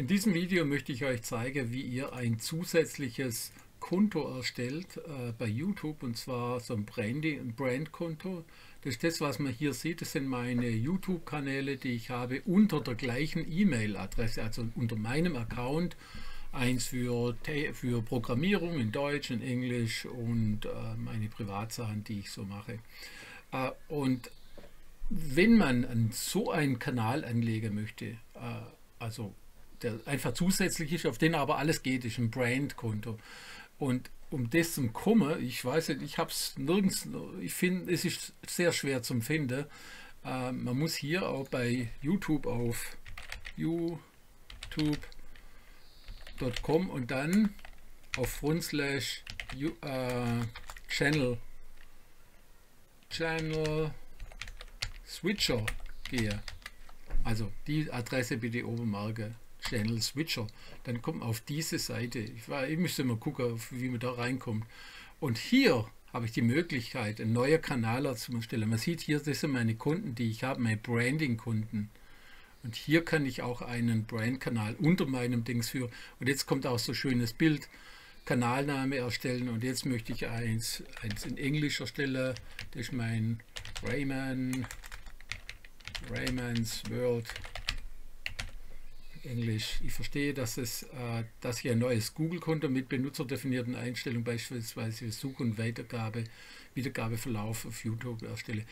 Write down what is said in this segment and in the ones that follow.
In diesem Video möchte ich euch zeigen, wie ihr ein zusätzliches Konto erstellt äh, bei YouTube und zwar so ein Brand-Konto. Das ist das, was man hier sieht. Das sind meine YouTube-Kanäle, die ich habe unter der gleichen E-Mail-Adresse, also unter meinem Account. Eins für, für Programmierung in Deutsch, in Englisch und äh, meine Privatsachen, die ich so mache. Äh, und wenn man so einen Kanal anlegen möchte, äh, also der einfach zusätzlich ist, auf den aber alles geht, ist ein Brand-Konto. Und um das zu kommen, ich weiß nicht, ich habe es nirgends, ich finde, es ist sehr schwer zum finden. Äh, man muss hier auch bei YouTube auf youtube.com und dann auf front slash äh, channel channel switcher gehe. Also die Adresse bitte oben marke. Channel Switcher, dann kommt man auf diese Seite. Ich, war, ich müsste mal gucken, wie man da reinkommt. Und hier habe ich die Möglichkeit, einen neuen Kanal zu erstellen. Man sieht hier, das sind meine Kunden, die ich habe, meine Branding-Kunden. Und hier kann ich auch einen Brand-Kanal unter meinem Dings für. Und jetzt kommt auch so schönes Bild. Kanalname erstellen und jetzt möchte ich eins, eins in Englisch erstellen. Das ist mein Rayman, Raymans World Englisch. Ich verstehe, dass, es, äh, dass ich ein neues Google-Konto mit benutzerdefinierten Einstellungen, beispielsweise Such- und Weitergabe, Wiedergabeverlauf auf YouTube erstelle.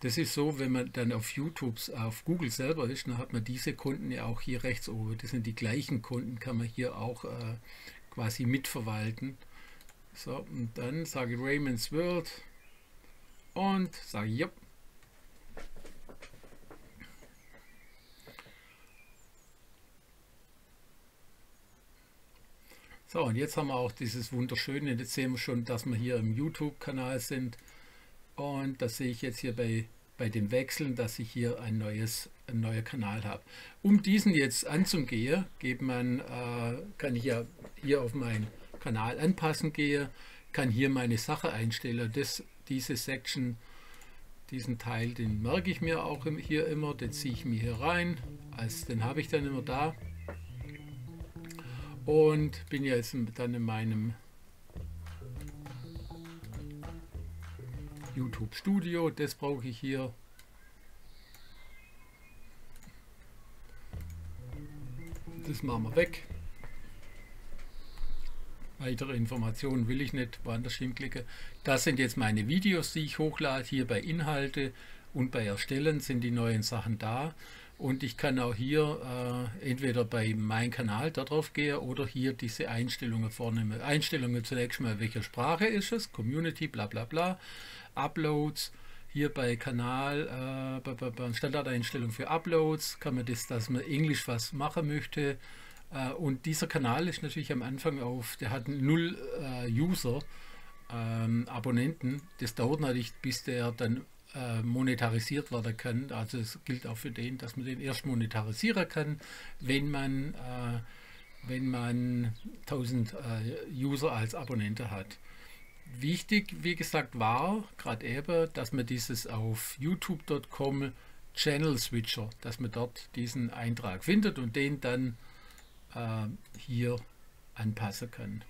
Das ist so, wenn man dann auf YouTube, auf Google selber ist, dann hat man diese Konten ja auch hier rechts oben. Das sind die gleichen Konten, kann man hier auch äh, quasi mitverwalten. So, und dann sage ich Raymond's World und sage, ja, So, und jetzt haben wir auch dieses wunderschöne, jetzt sehen wir schon, dass wir hier im YouTube-Kanal sind. Und das sehe ich jetzt hier bei, bei den Wechseln, dass ich hier ein neues ein neuer Kanal habe. Um diesen jetzt anzugehen, geht man, äh, kann ich ja hier auf meinen Kanal anpassen gehen, kann hier meine Sache einstellen. Das, diese Section, diesen Teil, den merke ich mir auch hier immer, den ziehe ich mir hier rein, also den habe ich dann immer da und bin jetzt dann in meinem YouTube Studio. Das brauche ich hier. Das machen wir weg. Weitere Informationen will ich nicht woanders hinklicken. Das sind jetzt meine Videos, die ich hochlade. Hier bei Inhalte und bei Erstellen sind die neuen Sachen da. Und ich kann auch hier äh, entweder bei meinem Kanal darauf gehen oder hier diese Einstellungen vornehmen. Einstellungen zunächst mal, welche Sprache ist es, Community, bla bla bla, Uploads, hier bei Kanal, äh, bei, bei Standardeinstellung für Uploads, kann man das, dass man Englisch was machen möchte. Äh, und dieser Kanal ist natürlich am Anfang auf, der hat null äh, User, ähm, Abonnenten. Das dauert natürlich, bis der dann äh, monetarisiert werden kann. Also es gilt auch für den, dass man den erst monetarisieren kann, wenn man, äh, wenn man 1000 äh, User als Abonnente hat. Wichtig, wie gesagt, war gerade eben, dass man dieses auf youtube.com Channel Switcher, dass man dort diesen Eintrag findet und den dann äh, hier anpassen kann.